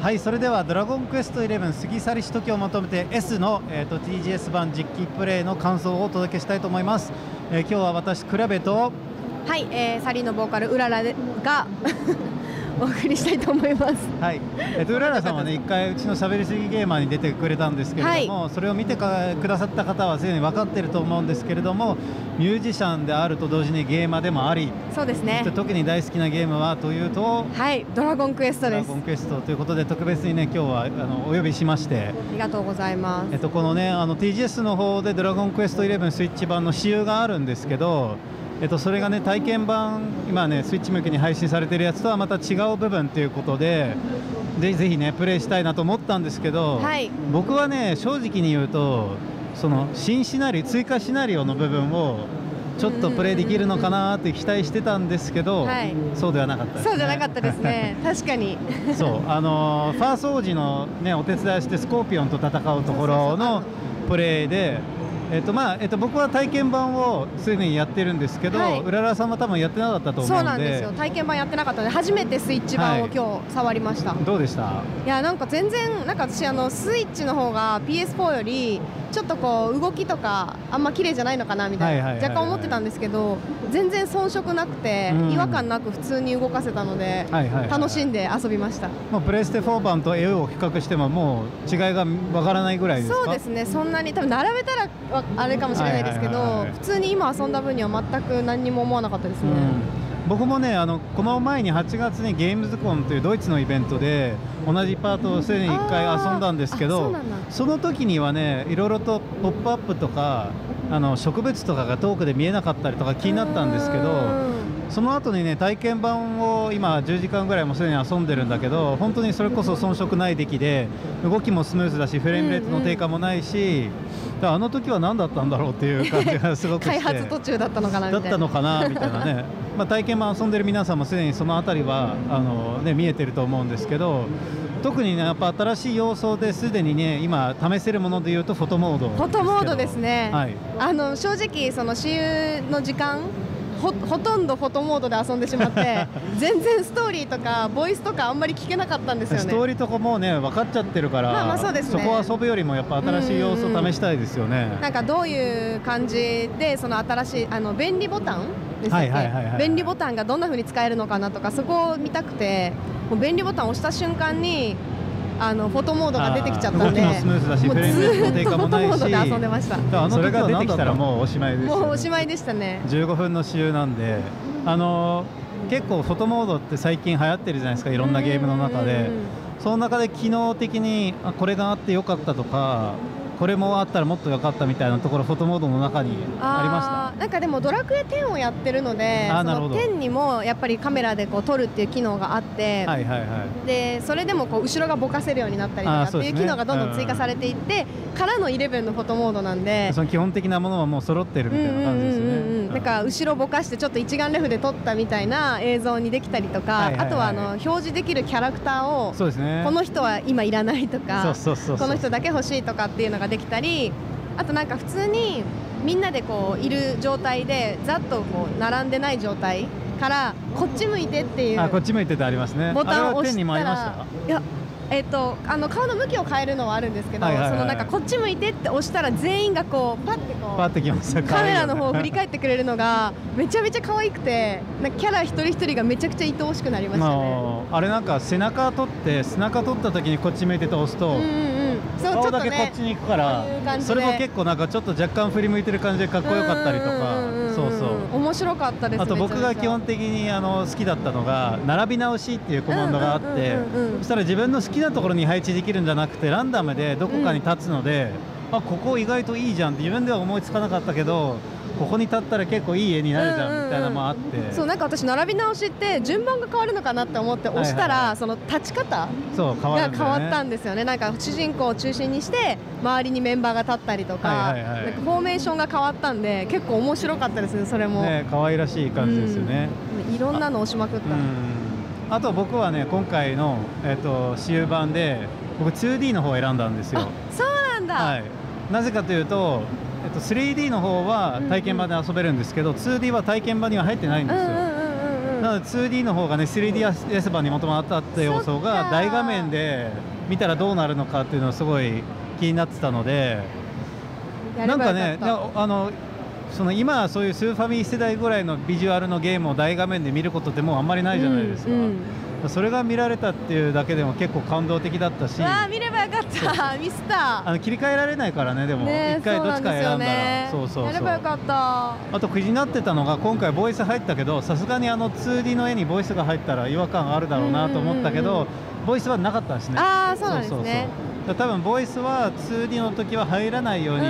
はいそれでは「ドラゴンクエスト11過ぎ去りし時を求めて S の」えーと、TGS 版実機プレイの感想をお届けしたいと思います、えー、今日は私クラベとはい、えー、サリーのボーカルうららがお送りしたいと思います。はい。えっとうららさんはね 一回うちのしゃべりすぎゲーマーに出てくれたんですけれども、はい、それを見てかくださった方はすでに分かっていると思うんですけれども、ミュージシャンであると同時にゲーマーでもあり、そうですね。特に大好きなゲームはというと、はい、ドラゴンクエストです。ドラゴンクエストということで特別にね今日はあのお呼びしまして、ありがとうございます。えっとこのねあの TGS の方でドラゴンクエスト11スイッチ版の私有があるんですけど。えっと、それがね体験版今ねスイッチ向けに配信されてるやつとはまた違う部分ということでぜひぜひねプレイしたいなと思ったんですけど、はい、僕はね正直に言うとその新シナリオ追加シナリオの部分をちょっとプレイできるのかなって期待してたんですけど、はい、そうではなかったです、ね、そうじゃなかったですね。確かに。そう。あのファースト王子のねお手伝いしてスコーピオンと戦うところのプレイでえっとまあえっと、僕は体験版をすでにやってるんですけど、はい、うららさんは多分やってなかったと思うので。そうなんですよ。体験版やってなかったので初めてスイッチ版を今日触りました、はい、どうでした？いやなんか全然なんか私あのスイッチの方が PS4 よりちょっとこう動きとかあんま綺麗じゃないのかなみたいな若干思ってたんですけど全然遜色なくて、違和感なく普通に動かせたので、楽しんで遊びました。もうプレステ4版と EU を比較してももう違いがわからないぐらいですそうですね。そんなに多分並べたらあれかもしれないですけど普通に今遊んだ分には全く何にも思わなかったですね、僕もねあのこの前に8月にゲームズコンというドイツのイベントで同じパートをすでに1回遊んだんですけどその時にはねいろいろと「ポップアップとかあの植物とかが遠くで見えなかったりとか気になったんですけどその後にね体験版を今10時間ぐらいもすでに遊んでるんだけど本当にそれこそ遜色ない出来で動きもスムーズだしフレームレートの低下もないし、あの時は何だったんだろうっていう感じがすごく 開発途中だったのかなだったのかなみたいなね。まあ体験版遊んでる皆さんもすでにその辺りはあの、ね、見えてると思うんですけど特にねやっぱ新しい要素ですでにね今試せるものでいうとフォトモードフォトモードですね、はい、あの正直その私有の時間ほほとんどフォトモードで遊んでしまって 全然ストーリーとかボイスとかあんまり聞けなかったんですよね。ストーリーとかもね分かっちゃってるから、まあ、まあそうです、ね、そこ遊ぶよりもやっぱ新しい要素を試したいですよね。なんかどういう感じでその新しいあの便利ボタンですはいはい便利ボタンがどんなふうに使えるのかなとかそこを見たくてもう便利ボタンを押した瞬間にあのフォトモードが出てきちゃったんで、もスムーズだし、もないし、フォトモードで遊んでました。あのそれが出てきたらもうおしまいです、ね、もうおしまいでしたね。15分の私有なんで、あの結構フォトモードって最近流行ってるじゃないですか、いろんなゲームの中で。その中で機能的にあこれがあってよかったとかこれもあったらもっと良かったみたいなところフォトモードの中にありました？なんかでもドラクエ10をやってるのでその10にもやっぱりカメラでこう撮るっていう機能があって、はいはいはい、でそれでもこう後ろがぼかせるようになったりとかっていう機能がどんどん追加されていって、からの11のフォトモードなんで。その基本的なものはもう揃ってるみたいな感じですね。だから後ろぼかしてちょっと一眼レフで撮ったみたいな映像にできたりとか、あとはあの表示できるキャラクターをそうです、ね、この人は今いらないとかこの人だけ欲しいとかっていうのができたりあとなんか普通にみんなでこういる状態でざっとこう並んでない状態からこっち向いてっていうあこっち向いてってありますね。ボタンを押したらいやえっと、あの顔の向きを変えるのはあるんですけど、そのなんかこっち向いてって押したら全員がこうパッてこうパッてきましたカメラの方を振り返ってくれるのがめちゃめちゃ可愛くてなんかキャラ一人一人がめちゃくちゃ愛おしくなりましたね、あ、れなんか背中取って背中取った時にこっち向いてと押すと、うんうん顔だけこっちに行くから、ね、それも結構なんかちょっと若干振り向いてる感じでかっこよかったりとかそうそう。面白かったですあと僕が基本的にあの好きだったのが並び直しっていうコマンドがあってそしたら自分の好きなところに配置できるんじゃなくてランダムでどこかに立つので、うん、あここ意外といいじゃんって自分では思いつかなかったけどここに立ったら結構いい絵になるじゃんみたいなのもあって、そうなんか私並び直しって順番が変わるのかなって思って押したら、その立ち方が変わったんですよね。なんか主人公を中心にして周りにメンバーが立ったりとか,、なんかフォーメーションが変わったんで結構面白かったですねそれも。ね可愛らしい感じですよね、うん、いろんなの押しまくった。あと僕はね今回の、えーと、私有版で僕 2D の方を選んだんですよ。そうなんだ、はい、なぜかというとえっと、3D の方は体験版で遊べるんですけど、うん、2D は体験版には入ってないんですよ。なので 2D の方がね 3DS 版にもともとあった要素が大画面で見たらどうなるのかっていうのはすごい気になってたのでなんかねあのその今そういうスーファミ世代ぐらいのビジュアルのゲームを大画面で見ることってもうあんまりないじゃないですか。うんうんそれが見られたっていうだけでも結構感動的だったし。あ見ればよかった。ミスター。あの切り替えられないからねでも。一回どっちか選んだら。そうそうやればよかった。あと気になってたのが今回ボイス入ったけどさすがにあの 2D の絵にボイスが入ったら違和感あるだろうなと思ったけど、ボイスはなかったですね。ああそうなんですね。多分ボイスは 2D の時は入らないように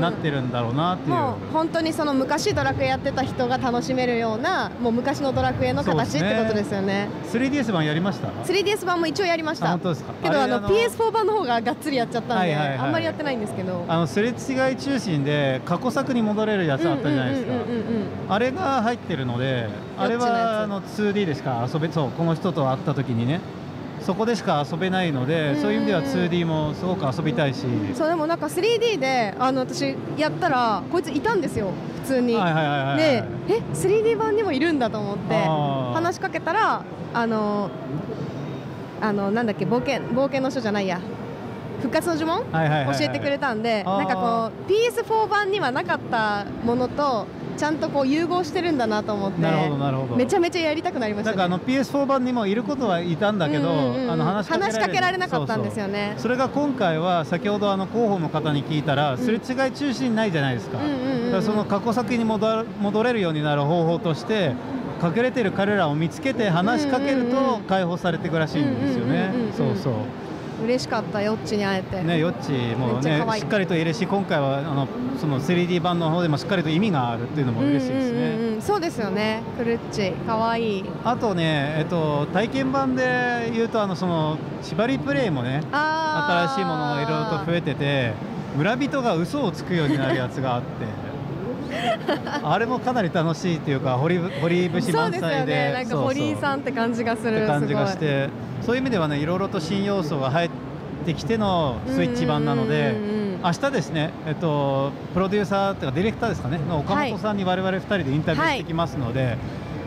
なってるんだろうなっていう。もう本当にその昔ドラクエやってた人が楽しめるようなもう昔のドラクエの形ってことですよね。3DS 版やりました？3DS 版も一応やりました。本当ですか？けどあの PS4 版の方ががっつりやっちゃったんで、あんまりやってない。んですけどあのすれ違い中心で過去作に戻れるやつあったじゃないですか。あれが入ってるのであれはあの 2D でしか遊べそうこの人と会った時にねそこでしか遊べないので、そういう意味では 2D もすごく遊びたいし。そうでもなんか 3D であの私やったらこいついたんですよ普通に、でえ 3D 版にもいるんだと思って話しかけたらあのあのなんだっけ冒険冒険の書じゃないや。復活の呪文、教えてくれたんでなんかこう PS4 版にはなかったものとちゃんとこう融合してるんだなと思ってなるほどなるほど。めちゃめちゃやりたくなりました、ね、なんかあの PS4 版にもいることはいたんだけど、あの話しかけられなかったんですよね。それが今回は先ほどあの広報の方に聞いたら、すれ違い中心ないじゃないですか,、かその過去作に戻戻れるようになる方法として隠れてる彼らを見つけて話しかけると解放されていくらしいんですよね。そうそう嬉しかったヨッチに会えて。ねヨッチもねしっかりと入れし今回はあのその 3D 版の方でもしっかりと意味があるっていうのも嬉しいですね、うん。うんうん、そうですよね。クルッチかわい。いあとねえっと体験版で言うとあのその縛りプレイもね新しいものがいろいろと増えてて村人が嘘をつくようになるやつがあって あれもかなり楽しいっていうか堀堀節満載で、ね、なんか堀井さんって感じがする感じがしてそういう意味ではねいろいろと新要素が入ってきてのスイッチ版なので明日ですね、えっと、プロデューサーというかディレクターですかねの岡本さんに我々2人でインタビューしてきますので、はい、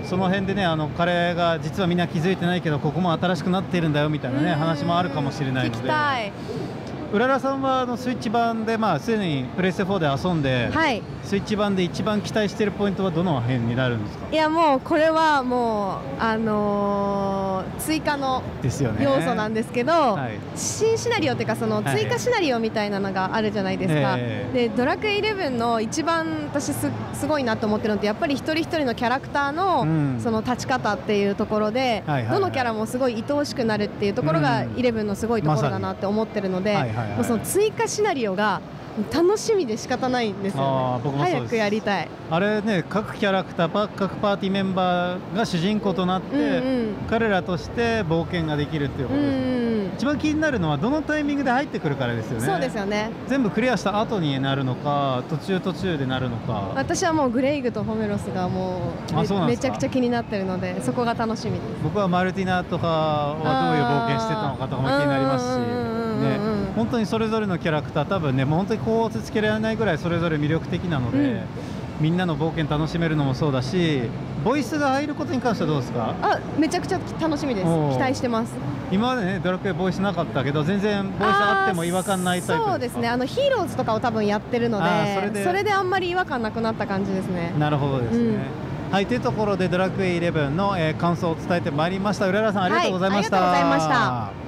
その辺でねあの彼が実はみんな気づいてないけどここも新しくなっているんだよみたいなね話もあるかもしれないので。うららさんはあのスイッチ版で、まあ、すでにプレステ4で遊んで、はい、スイッチ版で一番期待しているポイントはどの辺になるんですか？いやもうこれはもう、あのー、追加の要素なんですけど、ねはい、新シナリオっていうかその追加シナリオみたいなのがあるじゃないですか、はい、でドラクエ11の一番私すすごいなと思ってるのってやっぱり一人一人のキャラクターの、うん、その立ち方っていうところで、はいはいはい、どのキャラもすごい愛おしくなるっていうところが、うん、11のすごいところだなって思ってるので、もうその追加シナリオが楽しみで仕方ないんですよ、ね、早くやりたい。あれね各キャラクター各パーティーメンバーが主人公となって、うんうん、彼らとして冒険ができるっていうことです、うんうん、一番気になるのはどのタイミングで入ってくるからですよね。そうですよね。全部クリアした後になるのか途中途中でなるのか。私はもうグレイグとホメロスがもうめちゃくちゃ気になってるのでそこが楽しみです。僕はマルティナとかはどういう冒険してたのかとかも気になりますし。ね、本当にそれぞれのキャラクター多分ねもう本当にこうつけられないぐらいそれぞれ魅力的なので、うん、みんなの冒険楽しめるのもそうだしボイスが入ることに関してはどうですか？あめちゃくちゃ楽しみです。期待してます。今までねドラクエボイスなかったけど全然ボイスあっても違和感ないタイプ。そうですね。あ。のヒーローズとかを多分やってるのでそれで。あんまり違和感なくなった感じですね。なるほどですね、うん、はいというところでドラクエ11の、えー、感想を伝えてまいりました。浦原さんありがとうございました、はい、ありがとうございました